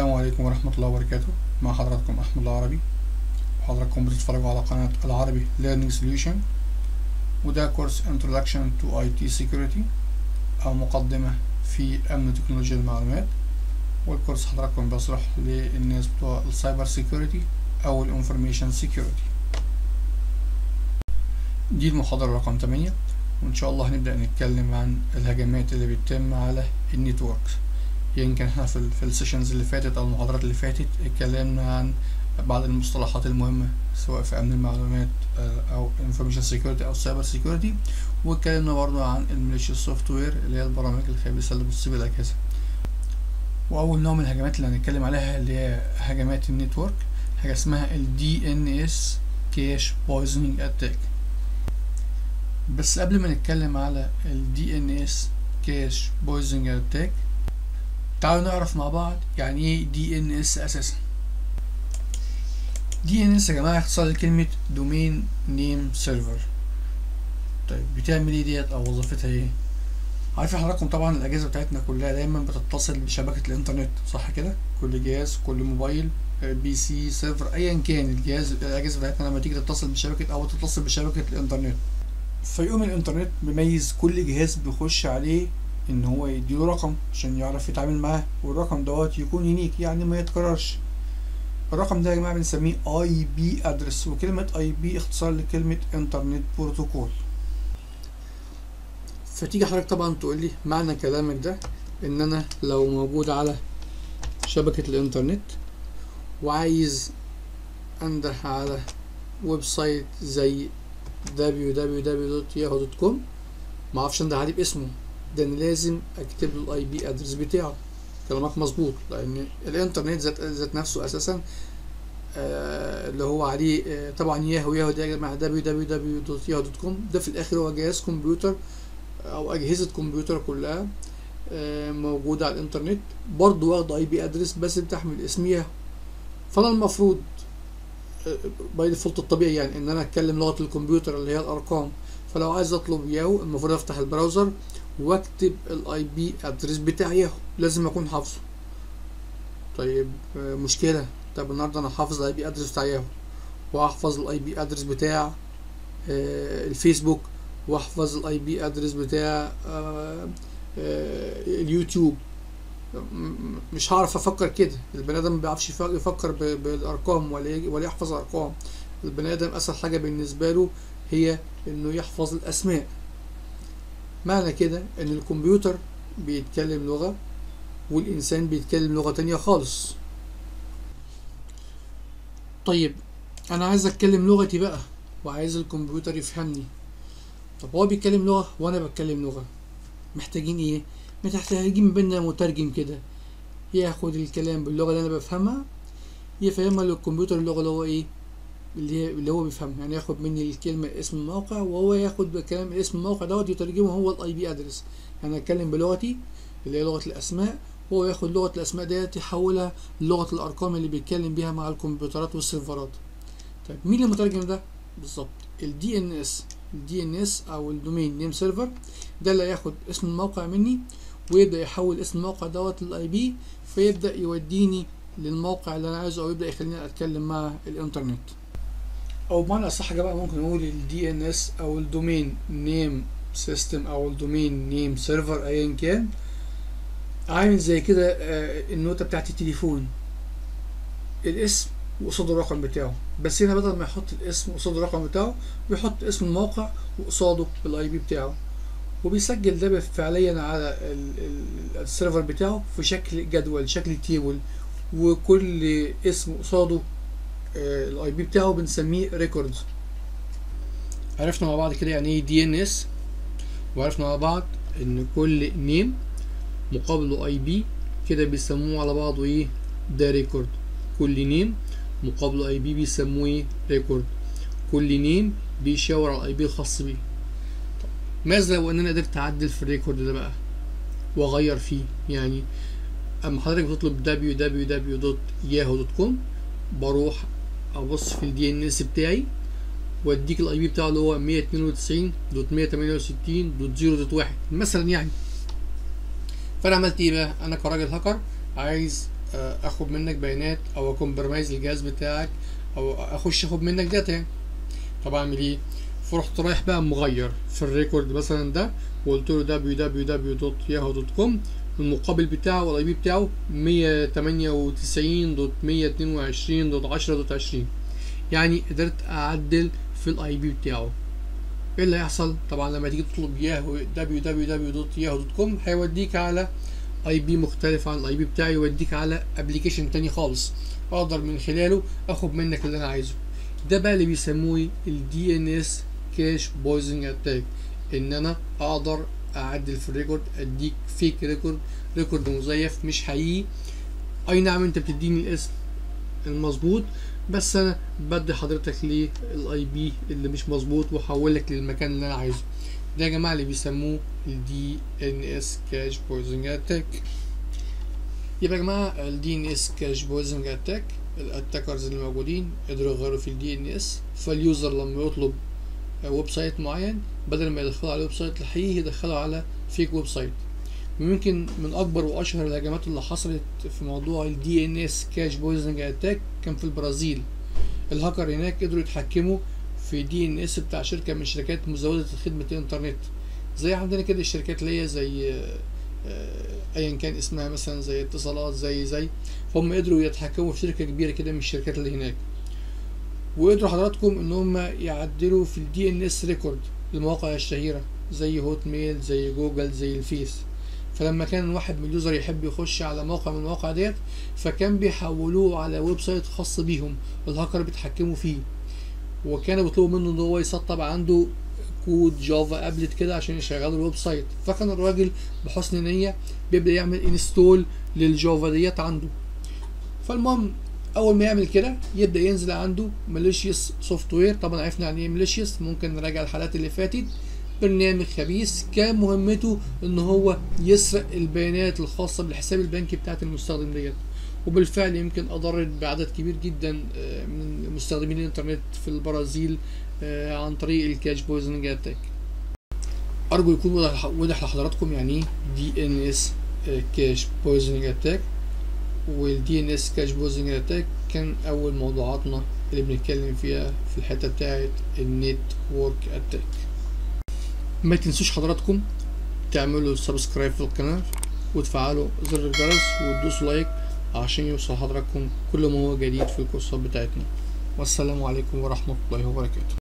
السلام عليكم ورحمة الله وبركاته. مع حضراتكم أحمد العربي وحضراتكم بتتفرجوا على قناة العربي Learning Solution. وده كورس Introduction to IT Security أو مقدمة في أمن تكنولوجيا المعلومات. والكورس حضراتكم بيصلح للناس بتوع ال cyber security أو ال information security دي المحاضرة رقم 8 وإن شاء الله هنبدأ نتكلم عن الهجمات اللي بتتم على ال networks يمكن إحنا في, في ال sessions اللي فاتت أو المحاضرات اللي فاتت اتكلمنا عن بعض المصطلحات المهمة سواء في أمن المعلومات أو information security أو cyber security واتكلمنا برضه عن ال malicious software اللي هي البرامج الخبيثة اللي بتصيب الاجهزة وأول نوع من الهجمات اللي هنتكلم عليها اللي هي هجمات ال network حاجة اسمها ال DNS Cache Poisoning Attack. بس قبل ما نتكلم على ال DNS Cache Poisoning Attack تعالوا نعرف مع بعض. يعني إيه دي ان اس أساسا؟ دي ان اس يا جماعة اختصار لكلمة domain name server طيب بتعمل إيه ديت؟ أو وظيفتها إيه؟ عارفين حضراتكم طبعا الأجهزة بتاعتنا كلها دايما بتتصل بشبكة الإنترنت صح كده؟ كل جهاز كل موبايل PC server ايا كان الجهاز الأجهزة بتاعتنا لما تيجي تتصل بشبكة أو تتصل بشبكة الإنترنت. فيقوم الإنترنت بيميز كل جهاز بيخش عليه إن هو يديله رقم عشان يعرف يتعامل معاه والرقم دوت يكون unique يعني ما يتكررش. الرقم ده يا جماعة بنسميه IP address وكلمة IP اختصار لكلمة internet protocol فتيجي حضرتك طبعا تقول لي معنى كلامك ده إن أنا لو موجود على شبكة الإنترنت وعايز أنده على website زي www.yahoo.com ما أعرفش أنده عليه باسمه. ده أنا لازم أكتب له ال IP address بتاعه. كلامك مظبوط لأن الإنترنت ذات ذات نفسه أساسا آه اللي هو عليه آه طبعا ياهو ياهو ده يا جماعة www.yahoo.com ده في الآخر هو جهاز كمبيوتر أو أجهزة كمبيوتر كلها آه موجودة على الإنترنت. برضه واخده IP address بس بتحمل اسم ياهو فأنا المفروض by default الطبيعي يعني إن أنا أتكلم لغة الكمبيوتر اللي هي الأرقام. فلو عايز أطلب ياهو المفروض أفتح ال browser واكتب ال IP address بتاع ياهو لازم أكون حافظه. طيب مشكلة. طب النهارده أنا حافظ ال IP address بتاع ياهو وأحفظ ال IP address بتاع الفيسبوك. وأحفظ ال IP address بتاع اليوتيوب. مش هعرف أفكر كده. البني آدم ما بيعرفش يفكر بالأرقام ولا ولا يحفظ أرقام. البني آدم أسهل حاجة بالنسبة له هي إنه يحفظ الأسماء. معنى كده إن الكمبيوتر بيتكلم لغة والإنسان بيتكلم لغة تانية خالص. طيب أنا عايز أتكلم لغتي بقى وعايز الكمبيوتر يفهمني. طب هو بيتكلم لغة وأنا بتكلم لغة. محتاجين إيه؟ محتاجين بينا مترجم كده ياخد الكلام باللغة اللي أنا بفهمها يفهمها للكمبيوتر اللغة اللي هو إيه؟ اللي اللي هو بيفهمها. يعني ياخد مني الكلمة اسم الموقع وهو ياخد بكلام اسم الموقع دوت يترجمه هو ال IP address يعني أتكلم بلغتي اللي هي لغة الأسماء وهو ياخد لغة الأسماء ديت يحولها لغة الأرقام اللي بيتكلم بيها مع الكمبيوترات والسيرفرات. طيب مين المترجم ده؟ بالظبط. ال DNS ال DNS أو ال domain name server ده اللي هياخد اسم الموقع مني ويبدأ يحول اسم الموقع دوت لل IP فيبدأ يوديني للموقع اللي أنا عايزه أو يبدأ يخليني أتكلم مع الإنترنت. أو بمعنى اصح بقى ممكن نقول ال DNS أو ال domain name system أو ال domain name server ايا كان عامل زي كده آه النوتة بتاعت التليفون. الاسم وقصاد الرقم بتاعه. بس هنا بدل ما يحط الاسم قصاد الرقم بتاعه بيحط اسم الموقع وقصاده ال IP بتاعه. وبيسجل ده فعليا على ال server بتاعه في شكل جدول شكل table وكل اسم قصاده ال IP بتاعه بنسميه record عرفنا مع بعض كده يعني إيه DNS وعرفنا مع بعض إن كل name مقابله IP كده بيسموه على بعضه إيه؟ ده record كل name مقابله IP بيسموه إيه؟ record كل name بيشاور على ال IP الخاص بيه. ماذا لو إن أنا قدرت أعدل في ال record ده بقى وأغير فيه؟ يعني أما حضرتك بتطلب www.yahoo.com بروح أبص في ال DNS بتاعي وأديك ال IP بتاعه اللي هو 192.168.0.1 مثلا يعني. فأنا عملت إيه بقى؟ أنا كراجل هاكر عايز آه، أخد منك بيانات أو أ compromise الجهاز بتاعك أو أخش أخد منك data يعني. طب أعمل إيه؟ فرحت رايح بقى مغير في ال record مثلا ده وقلت له www.yahoo.com المقابل بتاعه وال IP بتاعه 198.122.10.20 يعني قدرت أعدل في ال IP بتاعه. إيه اللي هيحصل؟ طبعا لما تيجي تطلب ياهو www.yahoo.com هيوديك على IP مختلف عن ال IP بتاعي يوديك على application تاني خالص. أقدر من خلاله أخد منك اللي أنا عايزه. ده بقى اللي بيسموه ال DNS cache poisoning attack إن أنا أقدر اعدل في ال record أديك fake record record مزيف مش حقيقي. أي نعم أنت بتديني الاسم المظبوط بس أنا بدي حضرتك لل IP اللي مش مظبوط واحولك للمكان اللي أنا عايزه. ده يا جماعة اللي بيسموه ال DNS cache poisoning attack يبقى يا جماعة ال DNS cache poisoning attack ال attackers اللي موجودين قدروا يغيروا في ال DNS فال user لما يطلب website معين بدل ما يدخله على ال website الحقيقي يدخله على fake website. ويمكن من أكبر وأشهر الهجمات اللي حصلت في موضوع ال DNS cache poisoning attack كان في البرازيل. الهاكر هناك قدروا يتحكموا في DNS بتاع شركة من شركات مزودة خدمة الإنترنت. زي عندنا كده الشركات اللي هي زي آه، ايا كان اسمها مثلا زي اتصالات زي زي. هم قدروا يتحكموا في شركة كبيرة كده من الشركات اللي هناك. وقدروا حضراتكم إن هم يعدلوا في ال DNS record المواقع الشهيرة زي هوت ميل زي جوجل زي الفيس. فلما كان واحد من ال user يحب يخش على موقع من المواقع ديت فكان بيحولوه على website خاص بيهم الهاكر بيتحكموا فيه. وكانوا بيطلبوا منه إن هو يسطب عنده كود Java applet كده عشان يشغلوا ال website. فكان الراجل بحسن نيه بيبدأ يعمل install لل Java ديت عنده. فالمهم أول ما يعمل كده يبدأ ينزل عنده malicious software طبعا عرفنا يعني إيه malicious ممكن نراجع الحلقات اللي فاتت. برنامج خبيث كان مهمته إن هو يسرق البيانات الخاصة بالحساب البنكي بتاعت المستخدم ديت. وبالفعل يمكن أضرت بعدد كبير جدا آه، من مستخدمين الإنترنت في البرازيل آه، عن طريق ال cache poisoning attack أرجو يكون واضح لحضراتكم يعني إيه DNS cache poisoning attack وال DNS cache poisoning attack كان أول موضوعاتنا اللي بنتكلم فيها في الحتة بتاعت ال network attack ما تنسوش حضراتكم تعملوا subscribe في القناة وتفعلوا زر الجرس وتدوسوا like عشان يوصل حضراتكم كل ما هو جديد في الكورسات بتاعتنا. والسلام عليكم ورحمة الله وبركاته.